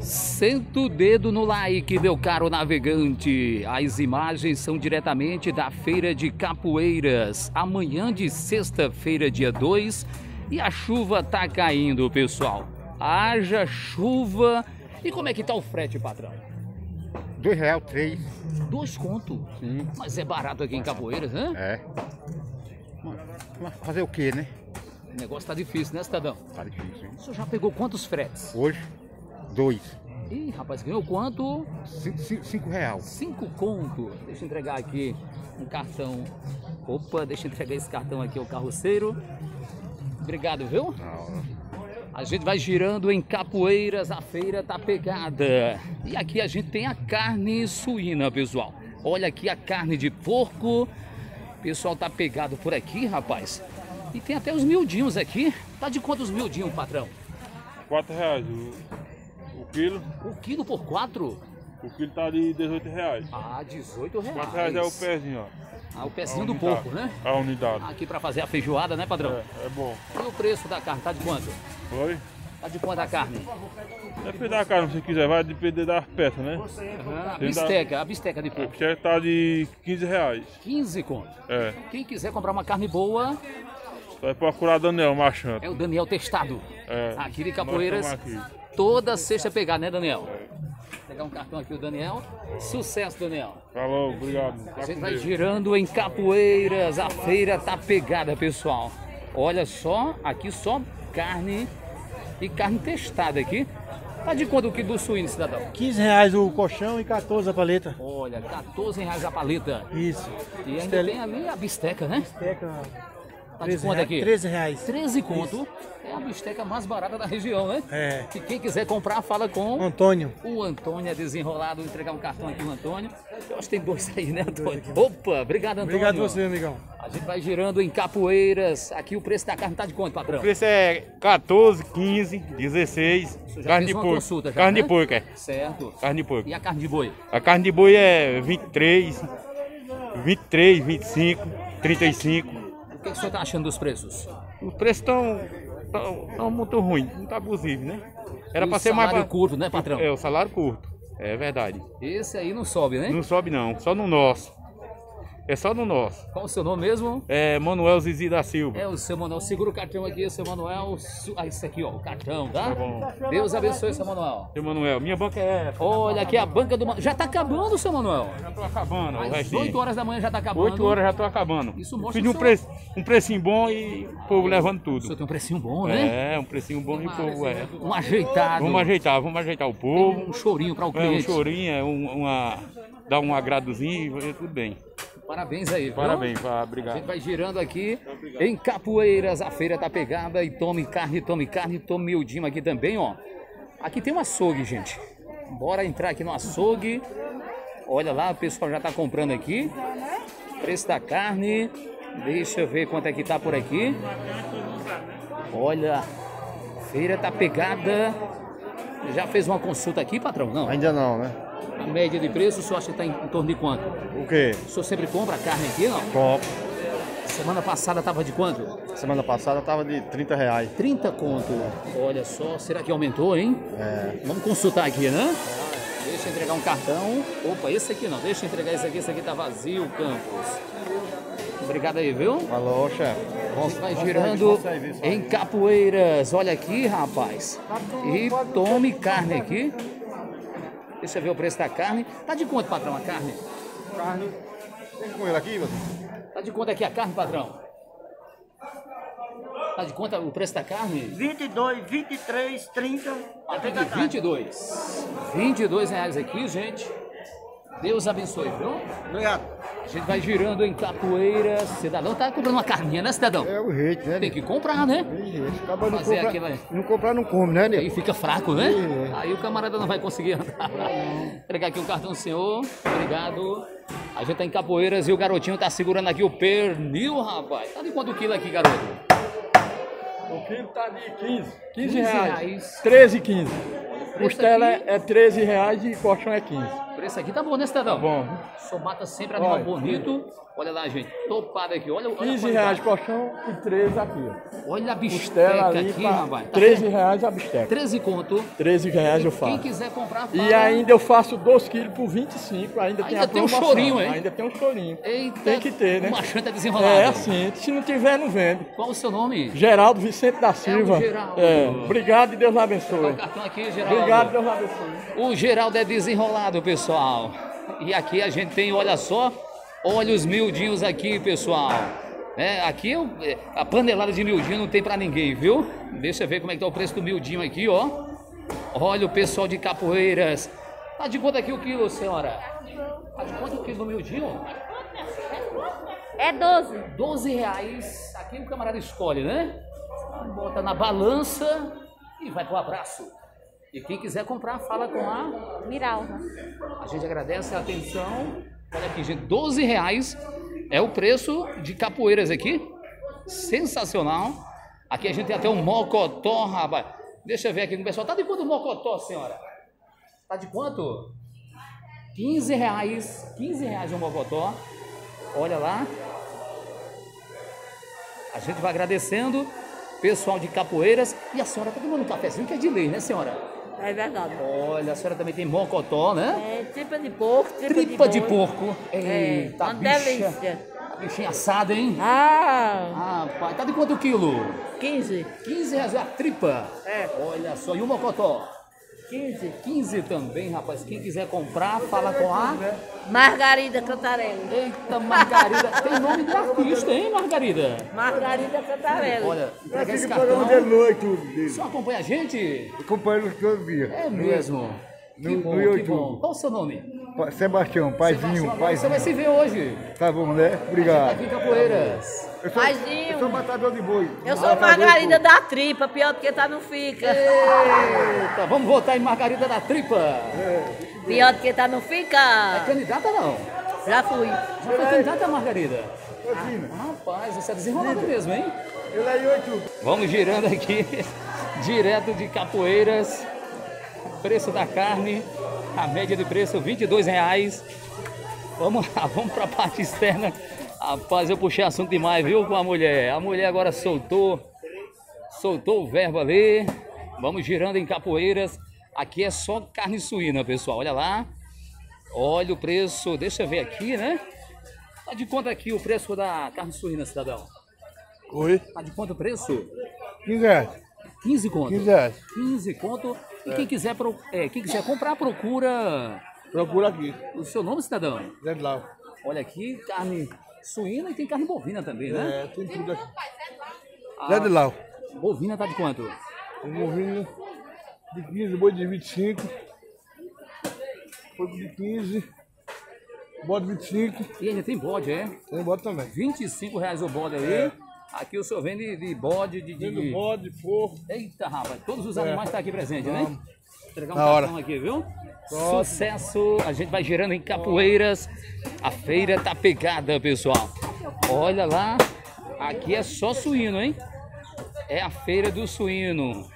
Senta o dedo no like, meu caro navegante. As imagens são diretamente da Feira de Capoeiras. Amanhã de sexta-feira, dia 2. E a chuva tá caindo, pessoal. Haja chuva. E como é que tá o frete, patrão? Dois real, três. Dois conto. Sim. Mas é barato aqui em Capoeiras, né? É. Mas fazer o que, né? O negócio tá difícil, né, cidadão? Tá difícil, hein? O senhor já pegou quantos fretes? Hoje, dois. Ih, rapaz, ganhou quanto? Cinco, cinco, cinco real. Cinco conto. Deixa eu entregar aqui um cartão. Opa, deixa eu entregar esse cartão aqui ao carroceiro. Obrigado, viu? Não, A gente vai girando em Capoeiras, a feira tá pegada. E aqui a gente tem a carne suína, pessoal. Olha aqui a carne de porco. O pessoal tá pegado por aqui, rapaz. E tem até os miudinhos aqui. Tá de quanto os miudinhos, patrão? 4 reais quilo. O quilo por quatro? O quilo tá de 18 reais. Ah, 18 reais. 4 reais é o pezinho, ó. Ah, o pezinho A do porco, né? A unidade. Aqui pra fazer a feijoada, né, padrão? É, é bom. E o preço da carne, tá de quanto? Foi? Tá de quanto a carne? Depende da carne, se quiser, vai depender das peças, né? Ah, a bisteca, a bisteca de A porco. bicheca tá de 15 reais. 15 conto. É. Quem quiser comprar uma carne boa, Vai procurar Daniel Machante. é o Daniel Testado. É. Aqui de Capoeiras. Toda sexta pegar, né, Daniel? Vou pegar um cartão aqui, o Daniel. Sucesso, Daniel. Falou, obrigado. A Tá vai Deus. girando em Capoeiras, a feira tá pegada, pessoal. Olha só, aqui só carne e carne testada aqui. Tá de quanto o quilo do suíno, cidadão? 15 reais o colchão e 14 a paleta. Olha, 14 reais a paleta. Isso. E ainda Estela- tem ali a bisteca, né? Bisteca, Tá de 13 quanto reais. aqui? 13 reais. 13 conto. É a bisteca mais barata da região, né? É. E quem quiser comprar, fala com Antônio. o Antônio é desenrolado. Vou entregar um cartão aqui, o Antônio. Eu acho que tem dois aí, né, Antônio? Opa, obrigado, Antônio. Obrigado você, amigão. A gente vai girando em Capoeiras. Aqui o preço da carne tá de quanto, patrão? O preço é 14, 15, 16. Você já Carne de porco. consulta já, carne né? de porco, é. Certo. Carne de porco. E a carne de boi? A carne de boi é 23, 23, 25, 35. O que, que o senhor tá achando dos preços? Os preços estão tão, tão muito ruins, muito abusivos, né? Era para o ser mais salário ba- curto, né, patrão? É, o salário curto. É verdade. Esse aí não sobe, né? Não sobe não, só no nosso. É só no nosso. Qual o seu nome mesmo? É Manuel Zizi da Silva. É o seu Manuel. Segura o cartão aqui, seu Manuel. Ah, isso aqui, ó, o cartão, tá? Tá bom. Deus abençoe, seu Manuel. Seu Manuel, minha banca é essa. Olha aqui a banca do Manuel. Já tá acabando, seu Manuel. Já tô acabando, Às restinho. 8 horas da manhã já tá acabando. 8 horas já tô acabando. Isso mostra Pedi um, só- preço, um precinho bom e o povo levando O senhor tudo. tem um precinho bom, né? É, um precinho bom e o povo é. Um ajeitado. Vamos ajeitar, vamos ajeitar o povo. Um chorinho para o É, um cliente. chorinho, é um, uma, dá um agradozinho e tudo bem. Parabéns aí, viu? Parabéns, A obrigado. gente vai girando aqui em Capoeiras, a feira tá pegada e tome carne, tome carne, tome miudinho aqui também, ó. Aqui tem um açougue, gente. Bora entrar aqui no açougue. Olha lá, o pessoal já tá comprando aqui. Preço da carne. Deixa eu ver quanto é que tá por aqui. Olha, a feira tá pegada. Já fez uma consulta aqui, patrão? Não. Ainda não, né? A média de preço, o senhor acha que tá em, em torno de quanto? O quê? O senhor sempre compra carne aqui, não? Copo. Semana passada tava de quanto? Semana passada tava de 30 reais. 30 conto. Olha só, será que aumentou, hein? É. Vamos consultar aqui, né? Deixa eu entregar um cartão. Opa, esse aqui não. Deixa eu entregar esse aqui. Esse aqui tá vazio, Campos. Obrigado aí, viu? Falou, chefe. Vai girando em Capoeiras. Olha aqui, rapaz. E tome carne aqui. Deixa eu ver o preço da carne. Tá de quanto, patrão, a carne? Carne. Tem com ele aqui, você? Tá de quanto aqui a carne, patrão? Tá de quanto o preço da carne? 22, 23, 30. Até de 22. 22 reais aqui, gente. Deus abençoe, viu? Obrigado. A gente vai girando em Capoeira. Cidadão tá comprando uma carninha, né, cidadão? É o jeito, né? Tem que comprar, né? Tem jeito. Acaba não comprar, aquilo aí. não comprar, não come, né, Aí nego? fica fraco, né? É. Aí o camarada não vai conseguir andar. Entregar aqui um cartão do senhor. Obrigado. A gente tá em Capoeiras e o garotinho tá segurando aqui o pernil, rapaz. Tá de quanto quilo aqui, garoto? O quilo tá de 15, 15, 15 reais. reais. 13, 15. preço Costela é 13 reais e colchão é 15. Preço aqui tá bom, né, cidadão? Tá bom. Só mata sempre animal Olha. bonito. Olha lá, gente. Topado aqui. Olha, olha a 15 qualidade. reais colchão e 13 aqui. Olha a bisteca ali, aqui, rapaz. Tá 13 reais a bisteca. 13 conto. 13 reais eu Quem faço. quiser comprar, E fala. ainda eu faço 2 quilos por 25, ainda, tem Ainda a tem um chorinho, hein? Ainda tem um chorinho. Eita, Tem que ter, né? Uma chanta desenrolada. É assim, se não tiver, não vende. Qual o seu nome? Geraldo Vicente da Silva. Geraldo. É, obrigado e Deus abençoe. aqui, Geraldo? Obrigado, Deus abençoe. O Geraldo é desenrolado, pessoal. E aqui a gente tem, olha só, olha os miudinhos aqui, pessoal. É, aqui é, a panelada de miudinho não tem pra ninguém, viu? Deixa eu ver como é que tá o preço do miudinho aqui, ó. Olha o pessoal de Capoeiras. Tá de quanto aqui o quilo, senhora? Tá de quanto o quilo do miudinho? É 12. 12 reais. Aqui o camarada escolhe, né? Bota na balança e vai pro abraço. E quem quiser comprar, fala com a Miralva. a gente agradece a atenção. Olha aqui, gente, 12 reais é o preço de capoeiras aqui. Sensacional. Aqui a gente tem até um mocotó, rapaz. Deixa eu ver aqui com o pessoal. Tá de quanto o mocotó, senhora? Tá de quanto? 15 reais. 15 reais o mocotó. Olha lá. A gente vai agradecendo. Pessoal de capoeiras. E a senhora tá tomando um cafezinho que é de lei, né, senhora? É verdade. Olha, a senhora também tem mocotó, né? É tripa de porco, tripa, Tripa de boi. porco. É, Eita, uma bicha. delícia. A bichinha assada, hein? Ah, Rapaz, tá de quanto quilo? 15. 15 reais a tripa. É. Olha só, e o mocotó? 15. 15 também, rapaz. Quem quiser comprar, fala com a... Margarida Cantarelli. Eita, Margarida. Tem nome de artista, hein, Margarida? Margarida Cantarelli. Olha, entrega esse cartão. de noite, dele. O senhor acompanha a gente? Acompanho todo dia. É mesmo. Que No- bom, no que YouTube. bom. Qual o seu nome? Sebastião, paizinho, Sebastião, agora Você paizinho. vai se ver hoje. Tá bom, né? Tá Obrigado. aqui em Capoeiras. Eu sou, eu sou matador de boi. Eu sou Matador de Margarida da tripa, pior do que tá não fica. Eita, vamos votar em Margarida da Tripa. Pior do que tá não É fica. candidata não? Já fui. Já foi candidata, Margarida? Tina, Rapaz, você é desenrolado mesmo, hein? Ele aí, oito. Vamos girando aqui, direto de Capoeiras. Preço da carne, a média de preço 22 reais. Vamos lá, vamos para a parte externa. Rapaz, eu puxei assunto demais, viu, com a mulher. A mulher agora soltou, soltou o verbo ali. Vamos girando em Capoeiras. Aqui é só carne suína, pessoal. Olha lá. Olha o preço. Deixa eu ver aqui, né? Tá de conta aqui o preço da carne suína, cidadão? Oi? Tá de quanto o preço? 15 reais. 15 conto. 15 reais. 15 conto. E quem quiser, pro- é, quem quiser comprar, procura Procura aqui. o seu nome, cidadão. Zé de Lau. Olha aqui, carne suína e tem carne bovina também, né? É, tem tudo aqui. Zé de Lau. Bovina tá de quanto? Um ovinho de 15, boi de 25. Porco de 15. Bode de 25. E ainda tem bode, é? Tem bode também. 25 reais o bode aí. Aqui o senhor vende de bode, de... de... Tem do bode, porco. Eita, rapaz, todos os animais estão aqui presentes, né? Vou entregar um cartão aqui, viu? Sucesso! A gente vai girando em Capoeiras. A feira tá pegada, pessoal. Olha lá, aqui é só suíno, hein? É a feira do suíno.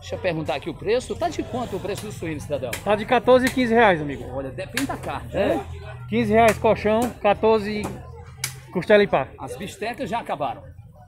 Deixa eu perguntar aqui o preço. Tá de quanto o preço do suíno, cidadão? Tá de 14 e 15 reais, amigo. Olha, depende da carne, É. né? 15 reais colchão, 14 costela e pá. As bistecas já acabaram.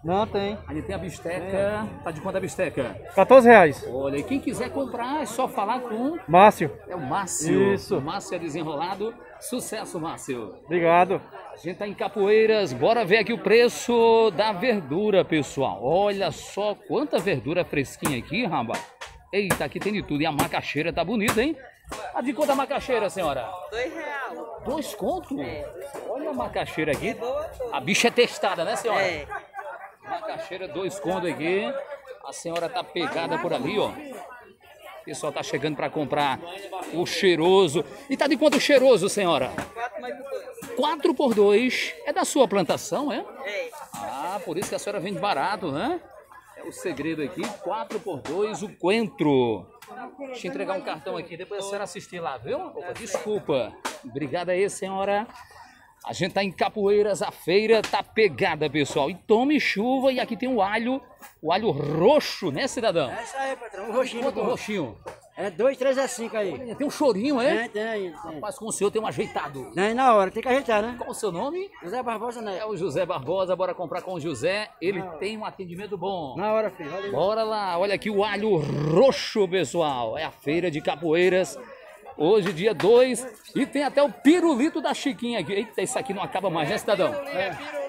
Não, tem. Ali tem a bisteca. Tá de quanto a bisteca? 14 reais. Olha, e quem quiser comprar é só falar com Márcio, É o Márcio. Isso. O Márcio é desenrolado. Sucesso, Márcio. obrigado. A gente tá em Capoeiras. Bora ver aqui o preço da verdura, pessoal. Olha só quanta verdura fresquinha aqui, rapaz. Eita, aqui tem de tudo. E a macaxeira tá bonita, hein? A de quanto a macaxeira, senhora? Dois reais. Dois contos? Olha a macaxeira aqui. A bicha é testada, né, senhora? É. Macaxeira, dois contos aqui. A senhora tá pegada por ali, ó. O pessoal tá chegando para comprar o cheiroso. E tá de quanto cheiroso, senhora? Quatro por dois. É da sua plantação, é? É. Ah, por isso que a senhora vende barato, né? É o segredo aqui. Quatro por dois, o coentro. Deixa eu entregar um cartão aqui, depois a senhora assistir lá, viu? Opa, desculpa. Obrigado aí, senhora. A gente tá em Capoeiras, a feira tá pegada, pessoal. E tome chuva, e aqui tem o alho, o alho roxo, né, cidadão? Essa aí, patrão, um roxinho. Quanto o roxinho? É 2, 3 é 5 aí. Tem um chorinho, é? Tem, tem, tem. Mas com o senhor tem um ajeitado. Tem na hora, tem que ajeitar, né? Qual o seu nome? José Barbosa, né? É o José Barbosa, bora comprar com o José. Ele tem um atendimento bom. Na hora, filho. Valeu. Bora lá, olha aqui o alho roxo, pessoal. É a feira de capoeiras. Hoje, dia 2. E tem até o pirulito da Chiquinha aqui. Eita, isso aqui não acaba mais, né, cidadão?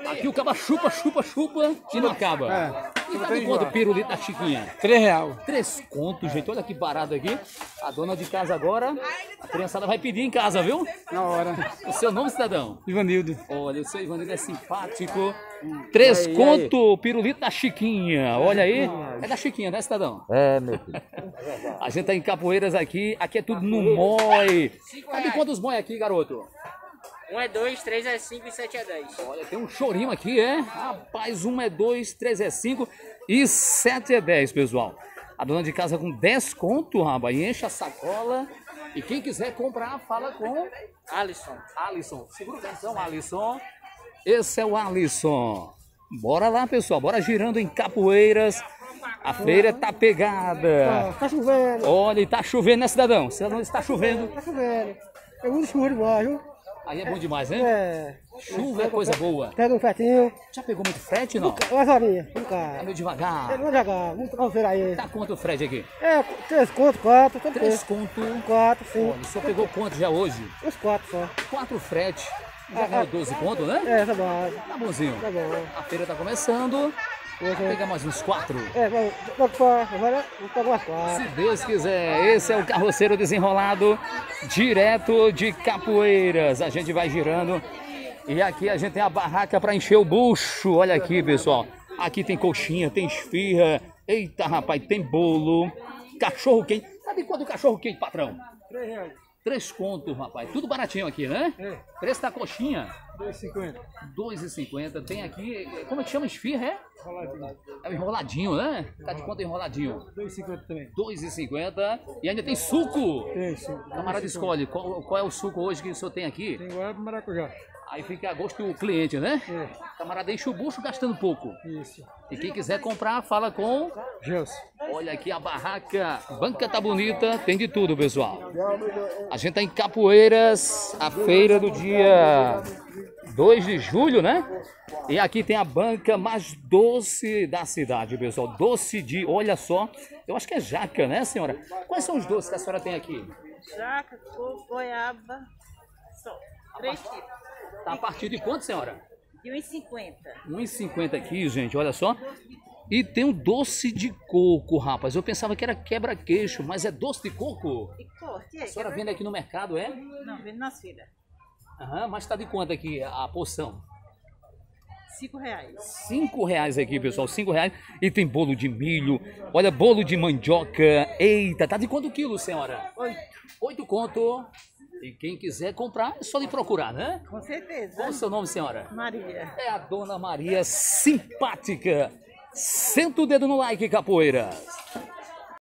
Aqui o caba chupa, chupa, chupa e não acaba. E tá de quanto pirulito da Chiquinha? 3 real. Três contos, gente. Olha que barato aqui. A dona de casa agora, a criançada vai pedir em casa, viu? Na hora. O seu nome, cidadão? Ivanildo. Olha, o seu Ivanildo é simpático. Três conto, o pirulito da Chiquinha. Olha aí. É da Chiquinha, né, cidadão? É, meu filho. A gente tá em Capoeiras aqui. Aqui é tudo no MOI. Sabe quantos MOI aqui, garoto? Um é dois, três é cinco e sete é dez. Olha, tem um chorinho aqui, é? Rapaz, um é dois, três é cinco e sete é dez, pessoal. A dona de casa com 10 conto, rapaz. E enche a sacola. E quem quiser comprar, fala com Alisson. Alisson. Segura atenção, Alisson. Esse é o Alisson. Bora lá, pessoal. Bora girando em Capoeiras. A feira tá pegada. Tá chovendo, Olha, e tá chovendo, né, cidadão? Cidadão, está chovendo. tá chovendo. É muito chuva demais, viu? Aí é bom demais, né? É. Chuva é coisa boa. Pega um fretinho. Já pegou muito frete, não? Umas horinhas, Tá cara. meio É, devagar. vamos trocar aí. Tá quanto o frete aqui? É, três contos, quatro, tudo Três bem. conto. Quatro, cinco. Olha, o senhor pegou quanto já hoje? Uns quatro só. Quatro frete. Já ganhou 12 conto, né? É, tá bom. Tá bonzinho. Tá bom. A feira tá começando. Vou pegar mais uns quatro. É, fora. Agora vamos pegar umas quatro. Se Deus quiser, esse é o carroceiro desenrolado, direto de Capoeiras. A gente vai girando e aqui a gente tem a barraca para encher o bucho. Olha aqui, pessoal. Aqui tem coxinha, tem esfirra. Eita, rapaz, tem bolo, cachorro quente. Sabe quanto o cachorro quente, patrão? Três reais. Três contos, rapaz. Tudo baratinho aqui, né? É. Preço da coxinha, Dois cinquenta. 2,50. Tem aqui, como é que chama esfirra, é? É o enroladinho, né? Tá de quanto enroladinho? Dois cinquenta também. 2,50. E ainda tem suco. Tem, sim. Camarada escolhe qual, qual é o suco hoje que o senhor tem aqui. Tem guarda maracujá. Aí fica a gosto do cliente, né? É. Camarada enche o bucho gastando pouco. Isso. E quem quiser comprar, fala com. Gelson. Olha aqui a barraca. Banca tá bonita, tem de tudo, pessoal. A gente tá em Capoeiras, a feira do dia 2 de julho, né? E aqui tem a banca mais doce da cidade, pessoal. Doce de, olha só, eu acho que é jaca, né, senhora? Quais são os doces que a senhora tem aqui? Jaca, coco, goiaba. Só. Três tipos. Tá a partir de quanto, senhora? De 1,50. 1,50 aqui, gente, olha só. E tem um doce de coco, rapaz. Eu pensava que era quebra-queixo, mas é doce de coco. E corte, é? A senhora vende aqui no mercado, é? Não, vende nas feiras. Aham, mas tá de quanto aqui a porção? Cinco reais. Cinco reais aqui, pessoal, cinco reais. E tem bolo de milho, olha, bolo de mandioca. Eita, tá de quanto quilo, senhora? Oito. Oito conto. E quem quiser comprar, é só lhe procurar, né? Com certeza. Qual o seu nome, senhora? Maria. É a Dona Maria simpática. Senta o dedo no like, capoeiras.